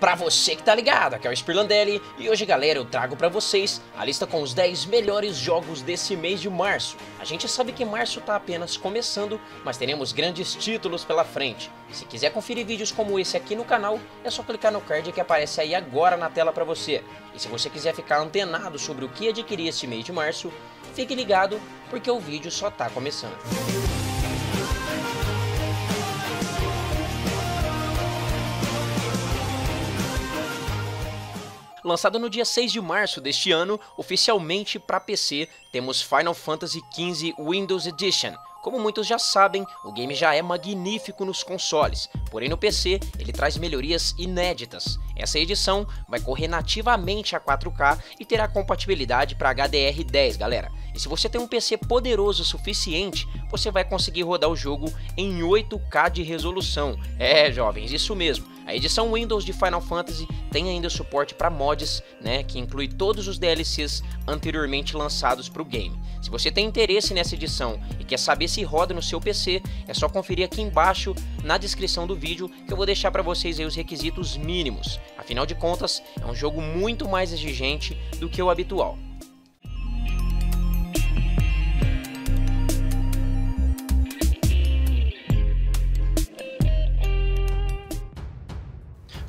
Pra você que tá ligado, aqui é o Spirlandelli e hoje galera eu trago pra vocês a lista com os 10 melhores jogos desse mês de março. A gente sabe que março tá apenas começando, mas teremos grandes títulos pela frente. Se quiser conferir vídeos como esse aqui no canal, é só clicar no card que aparece aí agora na tela pra você. E se você quiser ficar antenado sobre o que adquirir este mês de março, fique ligado porque o vídeo só tá começando. Lançado no dia 6 de março deste ano, oficialmente para PC, temos Final Fantasy XV Windows Edition. Como muitos já sabem, o game já é magnífico nos consoles, porém no PC ele traz melhorias inéditas. Essa edição vai correr nativamente a 4K e terá compatibilidade para HDR10, galera. E se você tem um PC poderoso o suficiente, você vai conseguir rodar o jogo em 8K de resolução. É, jovens, isso mesmo. A edição Windows de Final Fantasy tem ainda suporte para mods, né, que inclui todos os DLCs anteriormente lançados para o game. Se você tem interesse nessa edição e quer saber se roda no seu PC, é só conferir aqui embaixo na descrição do vídeo que eu vou deixar para vocês aí os requisitos mínimos. Afinal de contas, é um jogo muito mais exigente do que o habitual.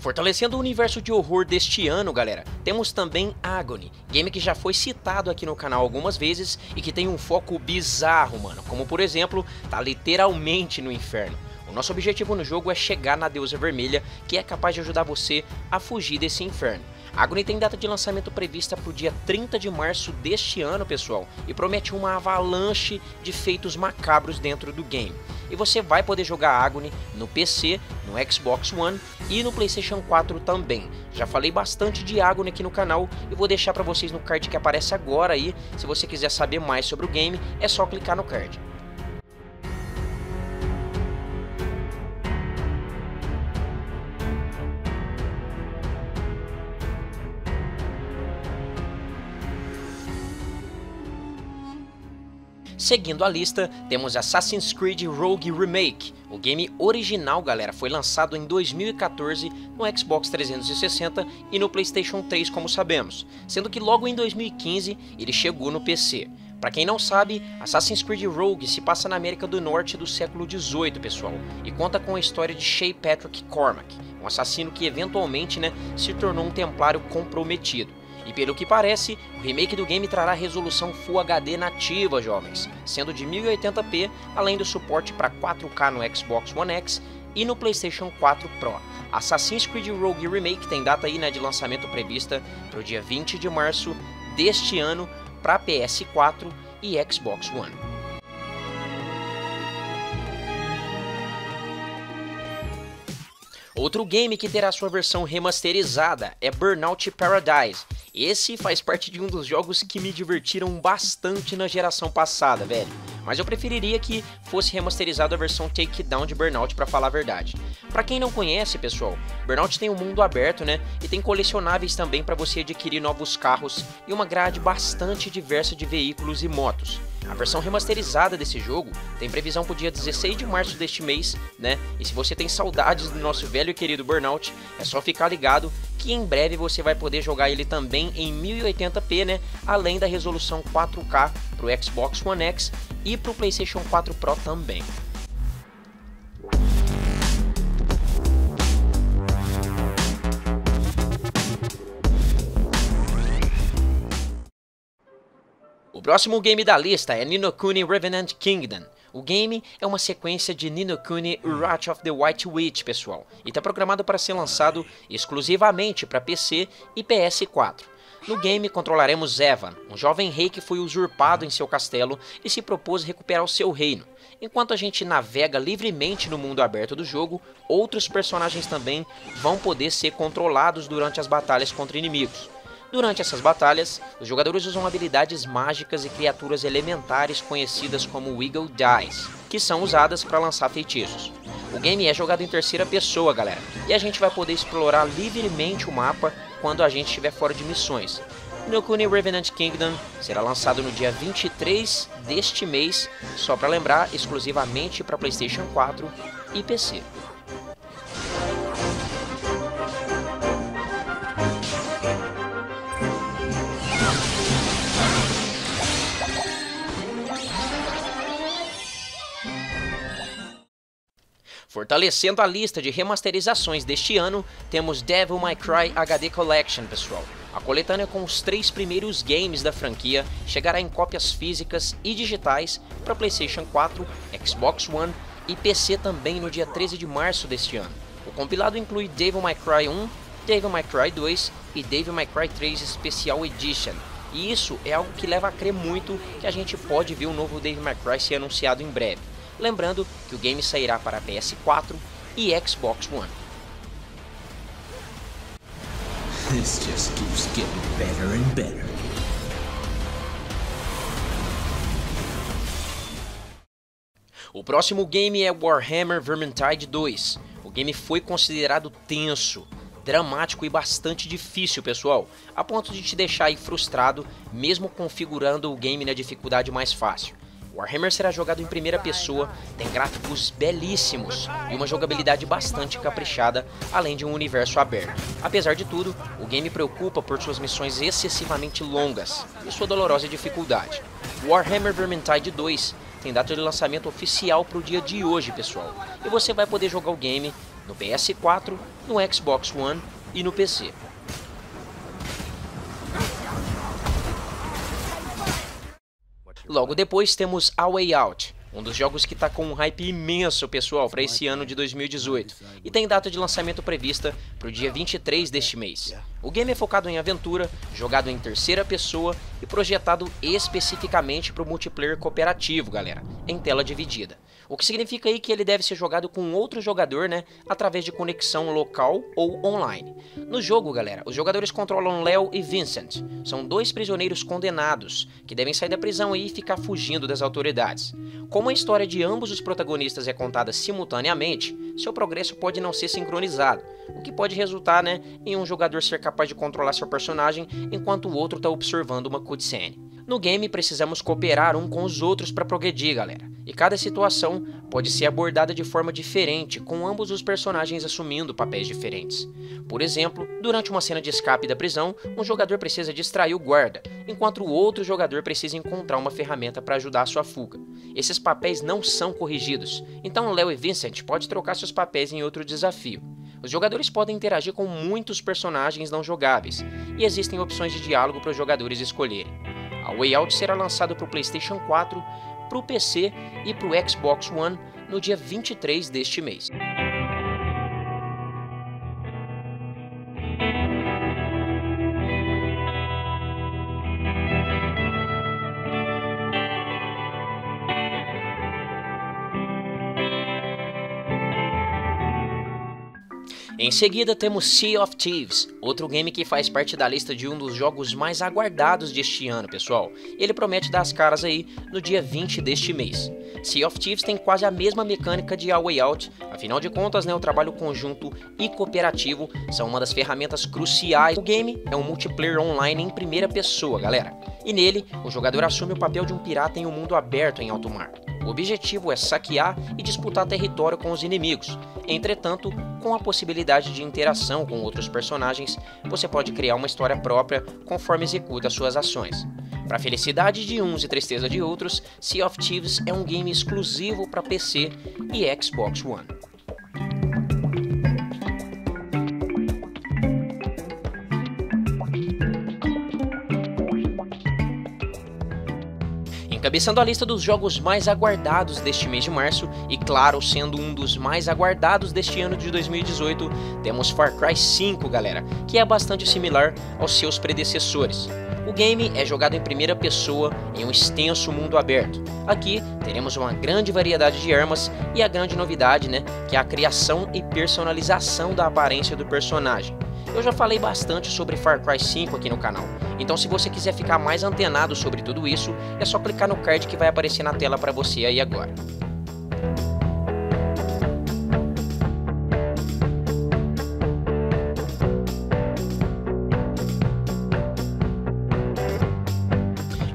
Fortalecendo o universo de horror deste ano, galera, temos também Agony, game que já foi citado aqui no canal algumas vezes e que tem um foco bizarro, mano, como por exemplo, tá literalmente no inferno. O nosso objetivo no jogo é chegar na deusa vermelha, que é capaz de ajudar você a fugir desse inferno. Agony tem data de lançamento prevista para o dia 30 de março deste ano, pessoal, e promete uma avalanche de feitos macabros dentro do game. E você vai poder jogar Agony no PC, no Xbox One e no PlayStation 4 também. Já falei bastante de Agony aqui no canal e vou deixar para vocês no card que aparece agora aí. Se você quiser saber mais sobre o game, é só clicar no card. Seguindo a lista, temos Assassin's Creed Rogue Remake. O game original, galera, foi lançado em 2014 no Xbox 360 e no PlayStation 3, como sabemos, sendo que logo em 2015 ele chegou no PC. Para quem não sabe, Assassin's Creed Rogue se passa na América do Norte do século 18, pessoal, e conta com a história de Shay Patrick Cormac, um assassino que eventualmente né, se tornou um templário comprometido. E pelo que parece, o remake do game trará resolução Full HD nativa, jovens, sendo de 1080p, além do suporte para 4K no Xbox One X e no PlayStation 4 Pro. Assassin's Creed Rogue Remake tem data aí né, de lançamento prevista para o dia 20 de março deste ano para PS4 e Xbox One. Outro game que terá sua versão remasterizada é Burnout Paradise. Esse faz parte de um dos jogos que me divertiram bastante na geração passada, velho. Mas eu preferiria que fosse remasterizado a versão Takedown de Burnout para falar a verdade. Para quem não conhece, pessoal, Burnout tem um mundo aberto, né? E tem colecionáveis também para você adquirir novos carros e uma grade bastante diversa de veículos e motos. A versão remasterizada desse jogo tem previsão para o dia 16 de março deste mês, né? E se você tem saudades do nosso velho e querido Burnout, é só ficar ligado que em breve você vai poder jogar ele também em 1080p, né? Além da resolução 4K para o Xbox One X e para o PlayStation 4 Pro também. O próximo game da lista é Nino Kuni Revenant Kingdom. O game é uma sequência de Nino Kuni Wrath of the White Witch, pessoal, e está programado para ser lançado exclusivamente para PC e PS4. No game controlaremos Evan, um jovem rei que foi usurpado em seu castelo e se propôs recuperar o seu reino. Enquanto a gente navega livremente no mundo aberto do jogo, outros personagens também vão poder ser controlados durante as batalhas contra inimigos. Durante essas batalhas, os jogadores usam habilidades mágicas e criaturas elementares conhecidas como Eagle Dice, que são usadas para lançar feitiços. O game é jogado em terceira pessoa, galera, e a gente vai poder explorar livremente o mapa quando a gente estiver fora de missões. No Kuni Revenant Kingdom será lançado no dia 23 deste mês, só para lembrar, exclusivamente para PlayStation 4 e PC. Fortalecendo a lista de remasterizações deste ano, temos Devil May Cry HD Collection, pessoal. A coletânea com os três primeiros games da franquia chegará em cópias físicas e digitais para PlayStation 4, Xbox One e PC também no dia 13 de março deste ano. O compilado inclui Devil May Cry 1, Devil May Cry 2 e Devil May Cry 3 Special Edition. E isso é algo que leva a crer muito que a gente pode ver o novo Devil May Cry ser anunciado em breve. Lembrando que o game sairá para PS4 e Xbox One. This just keeps getting better and better. O próximo game é Warhammer Vermintide 2. O game foi considerado tenso, dramático e bastante difícil, pessoal, a ponto de te deixar aí frustrado, mesmo configurando o game na dificuldade mais fácil. Warhammer será jogado em primeira pessoa, tem gráficos belíssimos e uma jogabilidade bastante caprichada, além de um universo aberto. Apesar de tudo, o game preocupa por suas missões excessivamente longas e sua dolorosa dificuldade. Warhammer Vermintide 2 tem data de lançamento oficial para o dia de hoje, pessoal, e você vai poder jogar o game no PS4, no Xbox One e no PC. Logo depois temos A Way Out, um dos jogos que está com um hype imenso, pessoal, para esse ano de 2018, e tem data de lançamento prevista para o dia 23 deste mês. O game é focado em aventura, jogado em terceira pessoa e projetado especificamente para o multiplayer cooperativo, galera, em tela dividida. O que significa aí que ele deve ser jogado com outro jogador, né, através de conexão local ou online. No jogo, galera, os jogadores controlam Léo e Vincent. São dois prisioneiros condenados que devem sair da prisão e ficar fugindo das autoridades. Como a história de ambos os protagonistas é contada simultaneamente, seu progresso pode não ser sincronizado, o que pode resultar, né, em um jogador ser capaz de controlar seu personagem enquanto o outro está observando uma cutscene. No game, precisamos cooperar um com os outros para progredir, galera. E cada situação pode ser abordada de forma diferente, com ambos os personagens assumindo papéis diferentes. Por exemplo, durante uma cena de escape da prisão, um jogador precisa distrair o guarda, enquanto o outro jogador precisa encontrar uma ferramenta para ajudar a sua fuga. Esses papéis não são corrigidos, então Léo e Vincent podem trocar seus papéis em outro desafio. Os jogadores podem interagir com muitos personagens não jogáveis, e existem opções de diálogo para os jogadores escolherem. A Way Out será lançado para o PlayStation 4, para o PC e para o Xbox One no dia 23 deste mês. Em seguida temos Sea of Thieves, outro game que faz parte da lista de um dos jogos mais aguardados deste ano, pessoal. Ele promete dar as caras aí no dia 20 deste mês. Sea of Thieves tem quase a mesma mecânica de A Way Out, afinal de contas, né, o trabalho conjunto e cooperativo são uma das ferramentas cruciais. O game é um multiplayer online em primeira pessoa, galera, e nele o jogador assume o papel de um pirata em um mundo aberto em alto mar. O objetivo é saquear e disputar território com os inimigos. Entretanto, com a possibilidade de interação com outros personagens, você pode criar uma história própria conforme executa suas ações. Para felicidade de uns e tristeza de outros, Sea of Thieves é um game exclusivo para PC e Xbox One. Encabeçando a lista dos jogos mais aguardados deste mês de março, e claro, sendo um dos mais aguardados deste ano de 2018, temos Far Cry 5, galera, que é bastante similar aos seus predecessores. O game é jogado em primeira pessoa em um extenso mundo aberto. Aqui teremos uma grande variedade de armas e a grande novidade, né, que é a criação e personalização da aparência do personagem. Eu já falei bastante sobre Far Cry 5 aqui no canal, então se você quiser ficar mais antenado sobre tudo isso, é só clicar no card que vai aparecer na tela para você aí agora.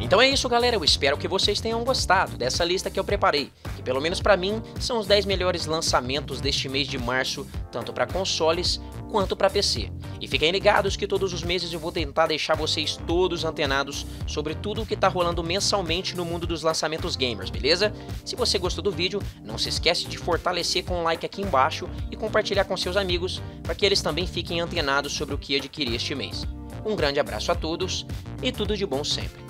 Então é isso galera, eu espero que vocês tenham gostado dessa lista que eu preparei, pelo menos para mim são os 10 melhores lançamentos deste mês de março, tanto para consoles quanto para PC. E fiquem ligados que todos os meses eu vou tentar deixar vocês todos antenados sobre tudo o que está rolando mensalmente no mundo dos lançamentos gamers, beleza? Se você gostou do vídeo, não se esquece de fortalecer com um like aqui embaixo e compartilhar com seus amigos para que eles também fiquem antenados sobre o que adquirir este mês. Um grande abraço a todos e tudo de bom sempre.